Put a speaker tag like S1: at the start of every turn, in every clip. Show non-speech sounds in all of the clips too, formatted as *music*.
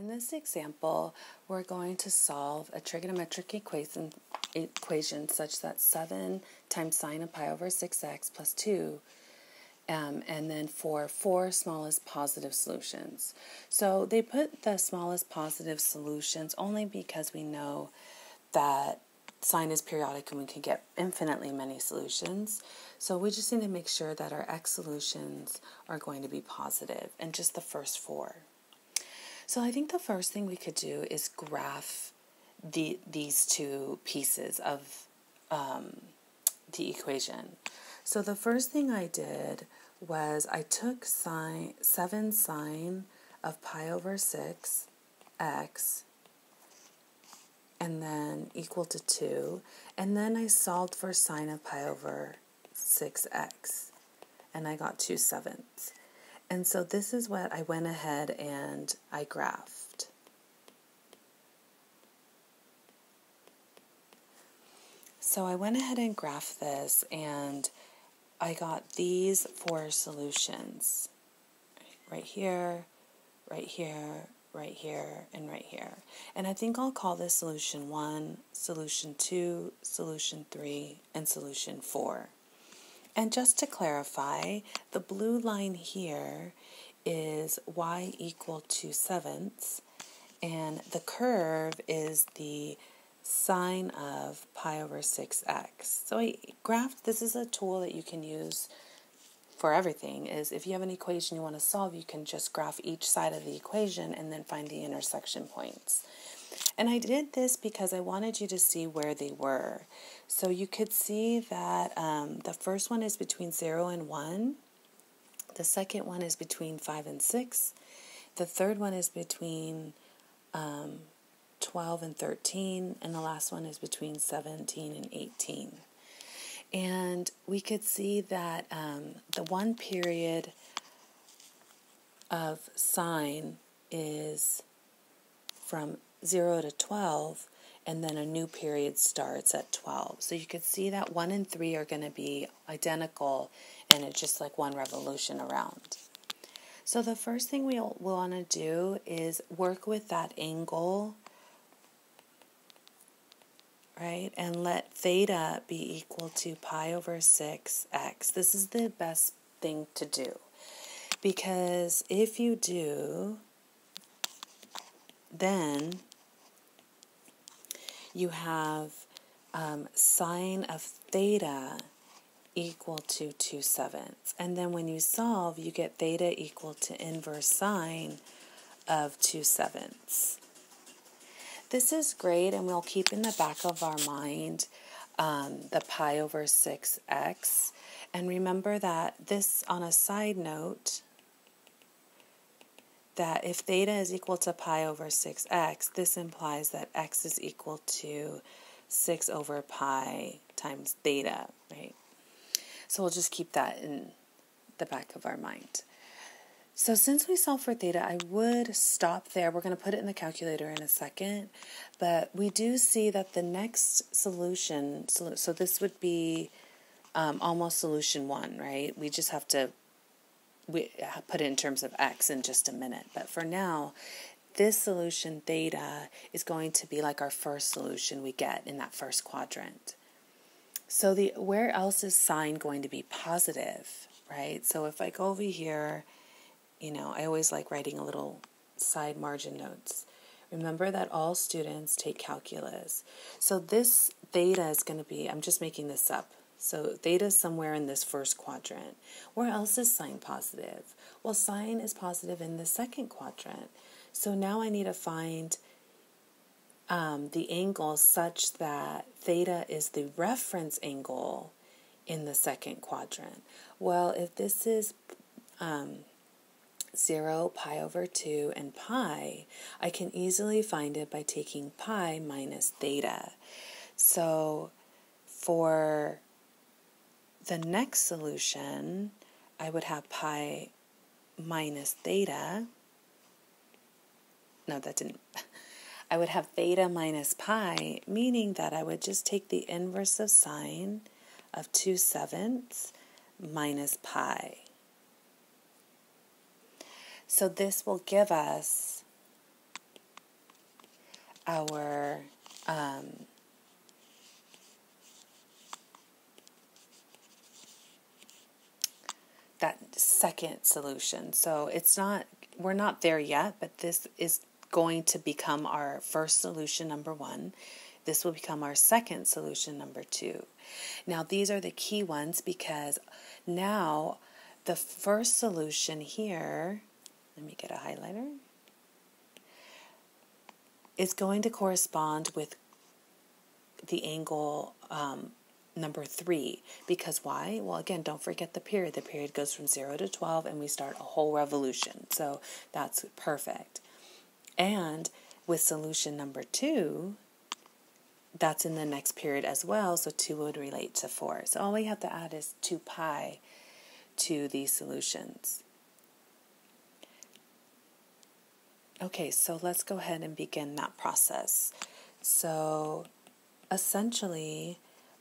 S1: In this example, we're going to solve a trigonometric equation, equation such that 7 times sine of pi over 6x plus 2, um, and then for four smallest positive solutions. So they put the smallest positive solutions only because we know that sine is periodic and we can get infinitely many solutions. So we just need to make sure that our x solutions are going to be positive, and just the first four. So I think the first thing we could do is graph the these two pieces of um, the equation. So the first thing I did was I took sine 7 sine of pi over 6 x and then equal to 2 and then I solved for sine of pi over 6x and I got 2 sevenths. And so this is what I went ahead and I graphed. So I went ahead and graphed this and I got these four solutions right here, right here, right here, and right here. And I think I'll call this solution 1, solution 2, solution 3, and solution 4. And just to clarify, the blue line here is y equal to sevenths, and the curve is the sine of pi over 6x. So I graphed, this is a tool that you can use for everything, is if you have an equation you want to solve, you can just graph each side of the equation and then find the intersection points. And I did this because I wanted you to see where they were. So you could see that um, the first one is between 0 and 1. The second one is between 5 and 6. The third one is between um, 12 and 13. And the last one is between 17 and 18. And we could see that um, the one period of sine is from 0 to 12, and then a new period starts at 12. So you could see that 1 and 3 are going to be identical, and it's just like one revolution around. So the first thing we'll, we'll want to do is work with that angle, right? And let theta be equal to pi over 6x. This is the best thing to do. Because if you do, then you have um, sine of theta equal to 2 sevenths. And then when you solve, you get theta equal to inverse sine of 2 sevenths. This is great, and we'll keep in the back of our mind um, the pi over 6x. And remember that this, on a side note, that if theta is equal to pi over 6x, this implies that x is equal to 6 over pi times theta, right? So we'll just keep that in the back of our mind. So since we solve for theta, I would stop there. We're going to put it in the calculator in a second. But we do see that the next solution, so this would be um, almost solution one, right? We just have to we uh, put it in terms of x in just a minute. But for now, this solution theta is going to be like our first solution we get in that first quadrant. So the where else is sine going to be positive, right? So if I go over here, you know, I always like writing a little side margin notes. Remember that all students take calculus. So this theta is going to be, I'm just making this up, so theta is somewhere in this first quadrant. Where else is sine positive? Well, sine is positive in the second quadrant. So now I need to find um, the angle such that theta is the reference angle in the second quadrant. Well, if this is um, 0, pi over 2, and pi, I can easily find it by taking pi minus theta. So for the next solution, I would have pi minus theta. No, that didn't. *laughs* I would have theta minus pi, meaning that I would just take the inverse of sine of 2 sevenths minus pi. So this will give us our um, that second solution. So it's not, we're not there yet, but this is going to become our first solution number one. This will become our second solution number two. Now, these are the key ones because now the first solution here, let me get a highlighter, is going to correspond with the angle um, number three. Because why? Well, again, don't forget the period. The period goes from 0 to 12, and we start a whole revolution. So that's perfect. And with solution number two, that's in the next period as well. So 2 would relate to 4. So all we have to add is 2 pi to these solutions. Okay, so let's go ahead and begin that process. So essentially,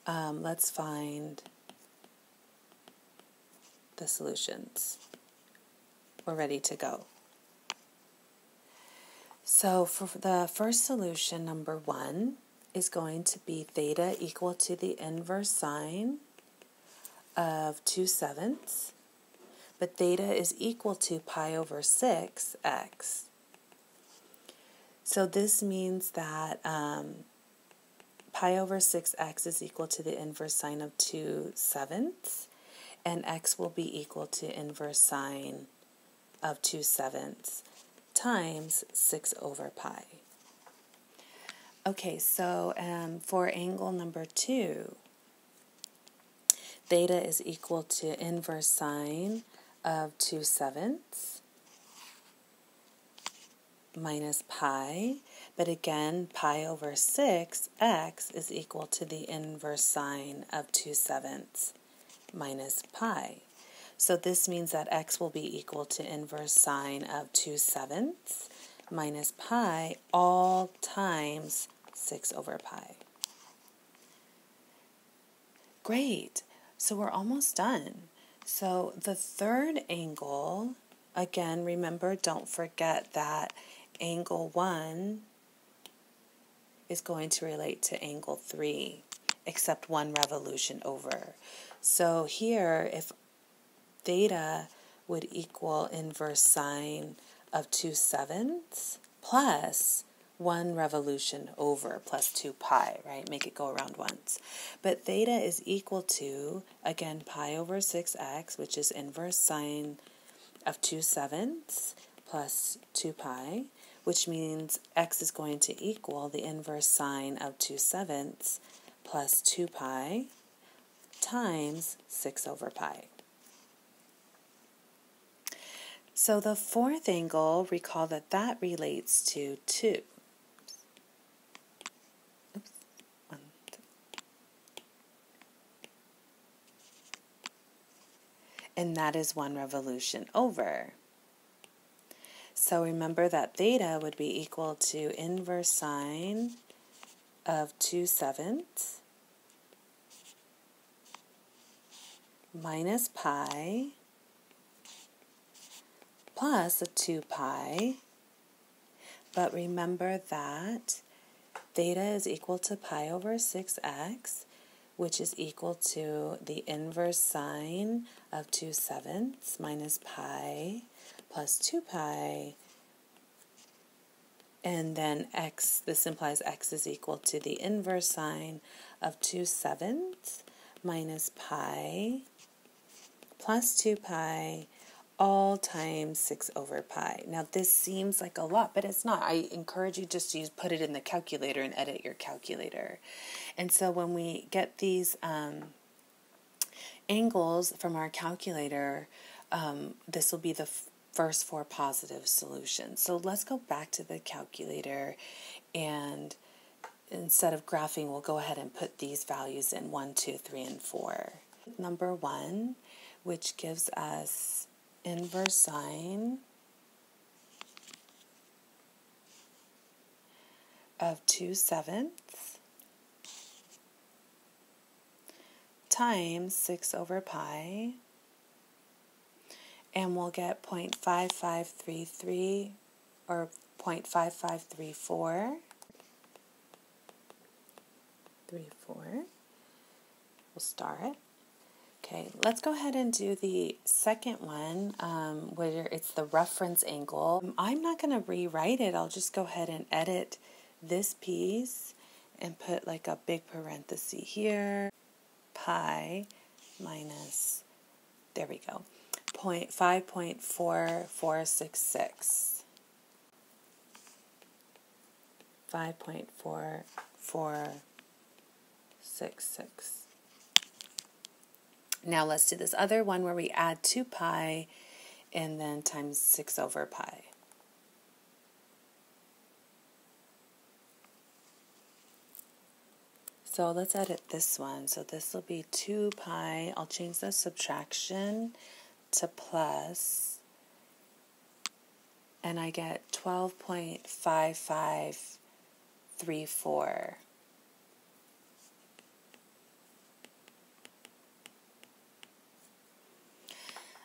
S1: um, let's find the solutions. We're ready to go. So for the first solution, number one, is going to be theta equal to the inverse sine of 2 sevenths, but theta is equal to pi over 6x. So this means that um, pi over 6x is equal to the inverse sine of 2 sevenths, and x will be equal to inverse sine of 2 sevenths times 6 over pi. Okay, so um, for angle number 2, theta is equal to inverse sine of 2 sevenths minus pi but again, pi over 6, x is equal to the inverse sine of 2 sevenths minus pi. So this means that x will be equal to inverse sine of 2 sevenths minus pi all times 6 over pi. Great. So we're almost done. So the third angle, again, remember, don't forget that angle 1 is going to relate to angle 3, except one revolution over. So here, if theta would equal inverse sine of 2 sevenths plus 1 revolution over plus 2 pi, right? Make it go around once. But theta is equal to, again, pi over 6x, which is inverse sine of 2 sevenths plus 2 pi which means x is going to equal the inverse sine of 2 sevenths plus 2 pi times 6 over pi. So the fourth angle, recall that that relates to 2. And that is one revolution over. So remember that theta would be equal to inverse sine of 2 sevenths minus pi plus a 2 pi. But remember that theta is equal to pi over 6x, which is equal to the inverse sine of 2 sevenths minus pi plus 2 pi. And then x, this implies x is equal to the inverse sine of 2 sevenths minus pi plus 2 pi all times 6 over pi. Now this seems like a lot, but it's not. I encourage you just to use, put it in the calculator and edit your calculator. And so when we get these um, angles from our calculator, um, this will be the first four positive solutions. So let's go back to the calculator and instead of graphing, we'll go ahead and put these values in 1, 2, 3, and 4. Number 1, which gives us inverse sine of 2 sevenths times 6 over pi and we'll get 0.5533 or 0.5534 3, 4. We'll star it. Okay, let's go ahead and do the second one um, where it's the reference angle. I'm not going to rewrite it. I'll just go ahead and edit this piece and put like a big parenthesis here, pi minus, there we go, point, 5.4466. 5.4466. Now let's do this other one where we add 2 pi and then times 6 over pi. So let's edit this one. So this will be 2 pi. I'll change the subtraction to plus, and I get 12.5534.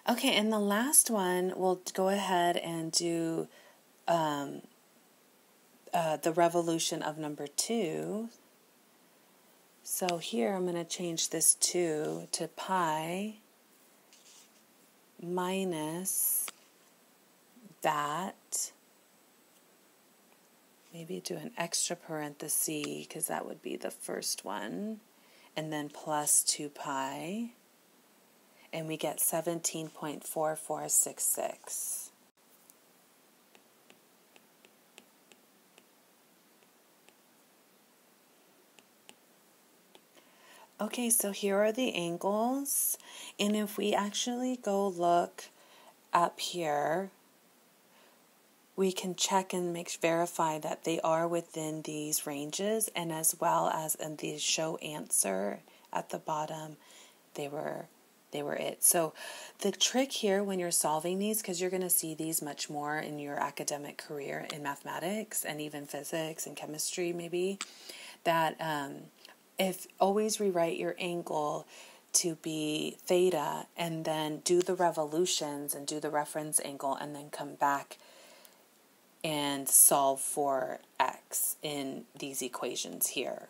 S1: Okay, and the last one, we'll go ahead and do um, uh, the revolution of number two. So here I'm going to change this 2 to pi minus that. Maybe do an extra parenthesis because that would be the first one. And then plus 2 pi. And we get 17.4466. Okay, so here are the angles. And if we actually go look up here, we can check and make verify that they are within these ranges and as well as in the show answer at the bottom they were they were it so the trick here when you're solving these because you're going to see these much more in your academic career in mathematics and even physics and chemistry maybe that um, if always rewrite your angle to be theta and then do the revolutions and do the reference angle and then come back and solve for x in these equations here.